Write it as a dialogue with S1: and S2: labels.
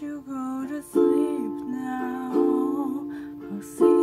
S1: you go to sleep now? I'll see.